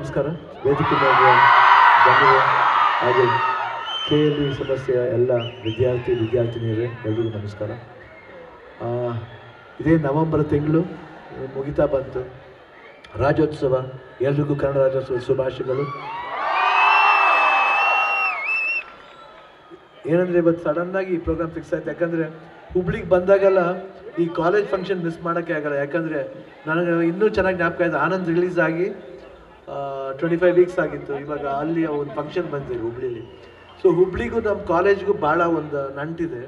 ನಮಸ್ಕಾರ. ವೇದಿಕೆ ಬಂದಿರುವ ಹಾಗೂ ಕೆ ಎಲ್ ಇ ಸಮಸ್ಯೆಯ ಎಲ್ಲ ವಿದ್ಯಾರ್ಥಿ, ವಿದ್ಯಾರ್ಥಿನಿಯರೇ ಎಲ್ರಿಗೂ ನಮಸ್ಕಾರ. ಇದೇ ನವೆಂಬರ್ ತಿಂಗಳು, ಮುಗಿತಾ ಬಂತು. ರಾಜ್ಯೋತ್ಸವ, ಎಲ್ರಿಗೂ ಕನ್ನಡ ರಾಜ್ಯೋತ್ಸವ ಶುಭಾಶಯಗಳು. ಏನಂದ್ರೆ ಇವತ್ತು ಸಡನ್ ಆಗಿ ಈ ಪ್ರೋಗ್ರಾಮ್ ಫಿಕ್ಸ್ ಆಯ್ತು. ಯಾಕಂದ್ರೆ ಹುಬ್ಳಿಗೆ ಬಂದಾಗೆಲ್ಲ ಈ ಕಾಲೇಜ್ ಫಂಕ್ಷನ್ ಮಿಸ್ ಮಾಡೋಕ್ಕೆ ಆಗಲ್ಲ. ಯಾಕಂದ್ರೆ ನನಗೆ ಇನ್ನೂ ಚೆನ್ನಾಗಿ ಜ್ಞಾಪಕ ಆಯ್ತು ಆನಂದ್ ರಿಲೀಸ್ ಆಗಿ ಟ್ವೆಂಟಿ ಫೈವ್ ವೀಕ್ಸ್ ಆಗಿತ್ತು. ಇವಾಗ ಅಲ್ಲಿ ಒಂದು ಫಂಕ್ಷನ್ ಬಂದಿದೆ ಹುಬ್ಳಿಲಿ. ಸೊ ಹುಬ್ಳಿಗೂ ನಮ್ಮ ಕಾಲೇಜ್ಗೂ ಭಾಳ ಒಂದು ನಂಟಿದೆ.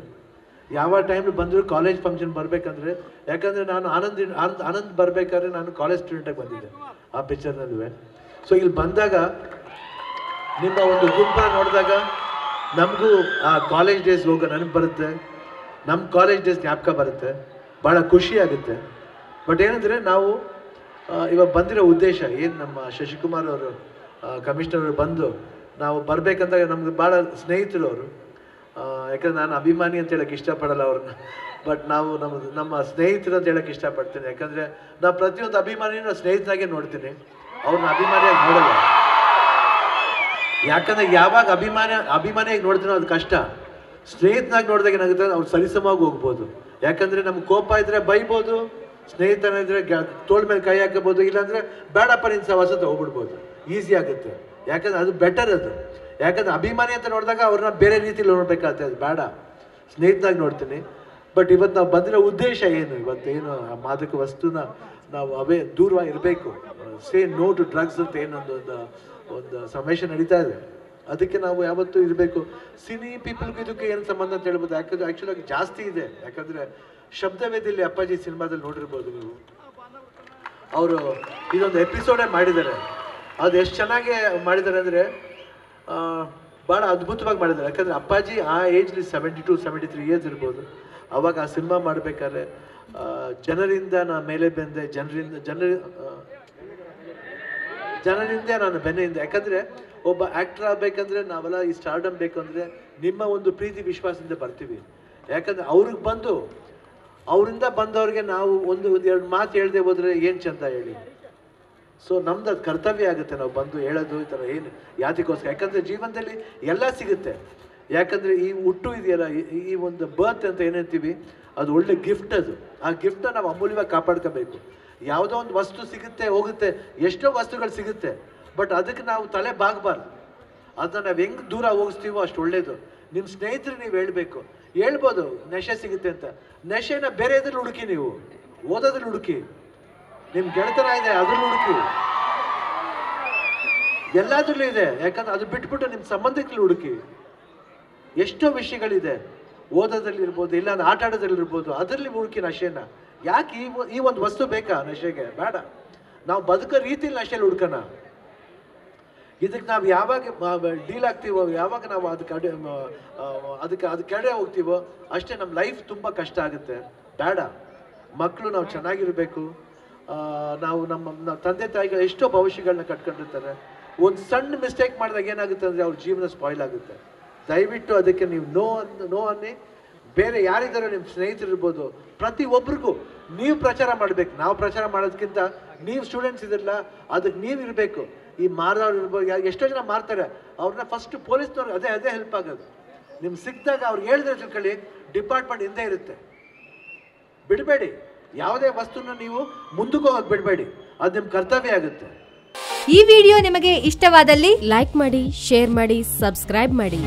ಯಾವ ಟೈಮ್ ಬಂದರೂ ಕಾಲೇಜ್ ಫಂಕ್ಷನ್ ಬರಬೇಕಂದ್ರೆ, ಯಾಕಂದರೆ ನಾನು ಆನಂದ್ ಆನಂದ್ ಆನಂದ್ ಬರಬೇಕಾದ್ರೆ ನಾನು ಕಾಲೇಜ್ ಸ್ಟೂಡೆಂಟಾಗಿ ಬಂದಿದ್ದೆ ಆ ಪಿಕ್ಚರ್ನಲ್ಲೂ ಸೊ ಇಲ್ಲಿ ಬಂದಾಗ ನಿಮ್ಮ ಒಂದು ಗುಂಪ ನೋಡಿದಾಗ ನಮಗೂ ಆ ಕಾಲೇಜ್ ಡೇಸ್ ಹೋಗೋ ನನಗೆ ಬರುತ್ತೆ. ನಮ್ಮ ಕಾಲೇಜ್ ಡೇಸ್ ಜ್ಞಾಪಕ ಬರುತ್ತೆ. ಭಾಳ ಖುಷಿ ಆಗುತ್ತೆ. ಬಟ್ ಏನಂದರೆ ನಾವು ಇವಾಗ ಬಂದಿರೋ ಉದ್ದೇಶ, ಏನು ನಮ್ಮ ಶಶಿಕುಮಾರ್ ಅವರು ಕಮಿಷನರ್ ಬಂದು, ನಾವು ಬರಬೇಕಂದಾಗ ನಮ್ಗೆ ಭಾಳ ಸ್ನೇಹಿತರು ಅವರು. ಯಾಕಂದ್ರೆ ನಾನು ಅಭಿಮಾನಿ ಅಂತ ಹೇಳಕ್ಕೆ ಇಷ್ಟಪಡಲ್ಲ ಅವ್ರನ್ನ. ಬಟ್ ನಾವು ನಮ್ಮ ನಮ್ಮ ಸ್ನೇಹಿತರು ಅಂತ ಹೇಳಕ್ಕೆ ಇಷ್ಟಪಡ್ತೀನಿ. ಯಾಕಂದರೆ ನಾವು ಪ್ರತಿಯೊಂದು ಅಭಿಮಾನಿನೂ ಸ್ನೇಹಿತನಾಗೆ ನೋಡ್ತೀನಿ. ಅವ್ರನ್ನ ಅಭಿಮಾನಿಯಾಗಿ ನೋಡಲ್ಲ. ಯಾಕಂದ್ರೆ ಯಾವಾಗ ಅಭಿಮಾನ, ಅಭಿಮಾನಿಯಾಗಿ ನೋಡ್ತೀನೋ ಅದು ಕಷ್ಟ. ಸ್ನೇಹಿತನಾಗಿ ನೋಡಿದಾಗ ಏನಾಗುತ್ತೆ? ಅವ್ರು ಸರಿಸಮವಾಗಿ ಹೋಗ್ಬೋದು. ಯಾಕಂದರೆ ನಮ್ಗೆ ಕೋಪ ಇದ್ದರೆ ಬೈಬೋದು. ಸ್ನೇಹಿತನ ಇದ್ರೆ ಗ- ತೋಳ್ ಮೇಲೆ ಕೈ ಹಾಕಬಹುದು, ಇಲ್ಲಾಂದ್ರೆ ಬೇಡಪ್ಪ ನಿನ್ನ ಸವಾಸದ ಹೋಗ್ಬಿಡ್ಬೋದು. ಈಸಿ ಆಗುತ್ತೆ. ಯಾಕಂದ್ರೆ ಅದು ಬೆಟರ್ ಅದು. ಯಾಕಂದ್ರೆ ಅಭಿಮಾನಿ ಅಂತ ನೋಡಿದಾಗ ಅವ್ರನ್ನ ಬೇರೆ ರೀತಿಲಿ ನೋಡ್ಬೇಕಾಗತ್ತೆ. ಅದು ಬೇಡ. ಸ್ನೇಹಿತನಾಗಿ ನೋಡ್ತೀನಿ. ಬಟ್ ಇವತ್ತು ನಾವು ಬಂದಿರೋ ಉದ್ದೇಶ ಏನು? ಇವತ್ತೇನು ಆ ಮಾದಕ ವಸ್ತುನ ನಾವು ಅವೇ ದೂರವಾಗಿ ಇರಬೇಕು. ಸೇ ನೋ ಟು ಡ್ರಗ್ಸ್ ಅಂತ ಏನೊಂದು ಒಂದು ಒಂದು ಸಮೇಶ ನಡೀತಾ ಇದೆ. ಅದಕ್ಕೆ ನಾವು ಯಾವತ್ತೂ ಇರಬೇಕು. ಸಿನಿ ಪೀಪಲ್ಗೂ ಇದಕ್ಕೆ ಏನು ಸಂಬಂಧ ಅಂತ ಹೇಳ್ಬೋದು. ಯಾಕಂದ್ರೆ ಆ್ಯಕ್ಚುಲಾಗಿ ಜಾಸ್ತಿ ಇದೆ. ಯಾಕಂದ್ರೆ ಶಬ್ದವೇದಿಯಲ್ಲಿ ಅಪ್ಪಾಜಿ ಸಿನಿಮಾದಲ್ಲಿ ನೋಡಿರ್ಬೋದು ನೀವು. ಅವರು ಇದೊಂದು ಎಪಿಸೋಡೇ ಮಾಡಿದ್ದಾರೆ. ಅದು ಎಷ್ಟು ಚೆನ್ನಾಗಿ ಮಾಡಿದ್ದಾರೆ ಅಂದರೆ ಭಾಳ ಅದ್ಭುತವಾಗಿ ಮಾಡಿದ್ದಾರೆ. ಯಾಕಂದರೆ ಅಪ್ಪಾಜಿ ಆ ಏಜ್ಲಿ seventy two seventy three years ಇರ್ಬೋದು. ಅವಾಗ ಆ ಸಿನಿಮಾ ಮಾಡಬೇಕಾದ್ರೆ ಜನರಿಂದ ನಾ ಮೇಲೆ ಬೆಂದೆ, ಜನರಿಂದ, ಜನರ ಜನರಿಂದ ನಾನು ಬೆನ್ನೆಯಿಂದ. ಯಾಕಂದರೆ ಒಬ್ಬ ಆಕ್ಟರ್ ಆಗಬೇಕಂದ್ರೆ ನಾವೆಲ್ಲ ಈ ಸ್ಟಾರ್ಡಮ್ ಬೇಕಂದರೆ ನಿಮ್ಮ ಒಂದು ಪ್ರೀತಿ, ವಿಶ್ವಾಸದಿಂದ ಬರ್ತೀವಿ. ಯಾಕಂದರೆ ಅವ್ರಿಗೆ ಬಂದು ಅವರಿಂದ ಬಂದವ್ರಿಗೆ ನಾವು ಒಂದು ಒಂದು ಎರಡು ಮಾತು ಹೇಳದೆ ಹೋದರೆ ಏನು ಚಂದ ಹೇಳಿ? ಸೊ ನಮ್ದು ಅದು ಕರ್ತವ್ಯ ಆಗುತ್ತೆ. ನಾವು ಬಂದು ಹೇಳೋದು ಈ ಥರ ಏನು ಯಾತಿಗೋಸ್ಕರ ಯಾಕಂದ್ರೆ ಜೀವನದಲ್ಲಿ ಎಲ್ಲ ಸಿಗುತ್ತೆ. ಯಾಕಂದ್ರೆ ಈ ಹುಟ್ಟು ಇದೆಯಲ್ಲ, ಈ- ಒಂದು ಬರ್ತ್ ಅಂತ ಏನಂತೀವಿ ಅದು ಒಳ್ಳೆ ಗಿಫ್ಟ್ ಅದು. ಆ ಗಿಫ್ಟನ್ನ ನಾವು ಅಮೂಲ್ಯವಾಗಿ ಕಾಪಾಡ್ಕೋಬೇಕು. ಯಾವುದೋ ಒಂದು ವಸ್ತು ಸಿಗುತ್ತೆ, ಹೋಗುತ್ತೆ. ಎಷ್ಟೋ ವಸ್ತುಗಳು ಸಿಗುತ್ತೆ. ಬಟ್ ಅದಕ್ಕೆ ನಾವು ತಲೆ ಬಾಗಬಾರ್ದು. ಅದನ್ನ ನಾವು ಹೆಂಗ್ ದೂರ ಹೋಗಿಸ್ತೀವೋ ಅಷ್ಟು ಒಳ್ಳೇದು. ನಿಮ್ಮ ಸ್ನೇಹಿತರು ನೀವು ಹೇಳ್ಬೇಕು. ಹೇಳ್ಬೋದು, ನಶೆ ಸಿಗುತ್ತೆ ಅಂತ. ನಶೆನ ಬೇರೆ ಇದ್ರಲ್ಲಿ ಹುಡುಕಿ ನೀವು. ಓದೋದ್ರಲ್ಲಿ ಹುಡುಕಿ. ನಿಮ್ಮ ಗೆಳೆತನ ಇದೆ, ಅದ್ರಲ್ಲಿ ಹುಡುಕಿ. ಎಲ್ಲದರಲ್ಲೂ ಇದೆ. ಯಾಕಂದ್ರೆ ಅದು ಬಿಟ್ಬಿಟ್ಟು ನಿಮ್ಮ ಸಂಬಂಧಕ್ಕೆ ಹುಡುಕಿ. ಎಷ್ಟೋ ವಿಷಯಗಳಿದೆ. ಓದೋದ್ರಲ್ಲಿ ಇರ್ಬೋದು ಇಲ್ಲ ಆಟ ಆಡೋದ್ರಲ್ಲಿ ಇರ್ಬೋದು, ಅದರಲ್ಲಿ ಹುಡುಕಿ ನಶೆನ. ಯಾಕೆ ಈ ಈ ಒಂದು ವಸ್ತು ಬೇಕಾ ನಶೆಗೆ? ಬೇಡ. ನಾವು ಬದುಕೋ ರೀತಿಯಲ್ಲಿ ನಶೆಯಲ್ಲಿ ಹುಡ್ಕೋಣ. ಇದಕ್ಕೆ ನಾವು ಯಾವಾಗ ಡೀಲ್ ಆಗ್ತೀವೋ, ಯಾವಾಗ ನಾವು ಅದಕ್ಕೆ ಅಡಿ ಅದಕ್ಕೆ, ಅದು ಕೆಳಗೆ ಹೋಗ್ತೀವೋ, ಅಷ್ಟೇ ನಮ್ಮ ಲೈಫ್ ತುಂಬ ಕಷ್ಟ ಆಗುತ್ತೆ. ಬೇಡ. ಮಕ್ಕಳು ನಾವು ಚೆನ್ನಾಗಿರಬೇಕು. ನಾವು ನಮ್ಮ ತಂದೆ ತಾಯಿಗಳು ಎಷ್ಟೋ ಭವಿಷ್ಯಗಳನ್ನ ಕಟ್ಕೊಂಡಿರ್ತಾರೆ. ಒಂದು ಸಣ್ಣ ಮಿಸ್ಟೇಕ್ ಮಾಡಿದಾಗ ಏನಾಗುತ್ತೆ ಅಂದರೆ ಅವ್ರ ಜೀವನ ಸ್ಪಾಯ್ಲ್ ಆಗುತ್ತೆ. ದಯವಿಟ್ಟು ಅದಕ್ಕೆ ನೀವು ನೋ ಅನ್ ನೋ ಅನ್ನಿ. ಬೇರೆ ಯಾರಿದ್ದಾರೋ ನಿಮ್ಮ ಸ್ನೇಹಿತರು ಇರ್ಬೋದು ಪ್ರತಿ ಒಬ್ರಿಗೂ ನೀವು ಪ್ರಚಾರ ಮಾಡಬೇಕು. ನಾವು ಪ್ರಚಾರ ಮಾಡೋದಕ್ಕಿಂತ ನೀವು ಸ್ಟೂಡೆಂಟ್ಸ್ ಇದ್ರಲ್ಲ, ಅದಕ್ಕೆ ನೀವು ಇರಬೇಕು ಈ ಮಾರದವ್ರು ಇರ್ಬೋದು ಎಷ್ಟೋ ಜನ ಮಾರ್ತಾರೆ. ಅವ್ರನ್ನ ಫಸ್ಟ್ ಪೊಲೀಸ್ನವ್ರು ಅದೇ ಅದೇ ಹೆಲ್ಪ್ ಆಗೋದು. ನಿಮ್ಗೆ ಸಿಕ್ಕಿದಾಗ ಅವ್ರು ಹೇಳಿದ್ರೆ ತಿಳ್ಕೊಳ್ಳಿ ಡಿಪಾರ್ಟ್ಮೆಂಟ್ ಹಿಂದೆ ಇರುತ್ತೆ. ಬಿಡಬೇಡಿ. ಯಾವುದೇ ವಸ್ತುನ ನೀವು ಮುಂದಕ್ಕೆ ಹೋಗೋದು ಬಿಡಬೇಡಿ. ಅದು ನಿಮ್ಮ ಕರ್ತವ್ಯ ಆಗುತ್ತೆ. ಈ ವಿಡಿಯೋ ನಿಮಗೆ ಇಷ್ಟವಾದಲ್ಲಿ ಲೈಕ್ ಮಾಡಿ, ಶೇರ್ ಮಾಡಿ, ಸಬ್ಸ್ಕ್ರೈಬ್ ಮಾಡಿ.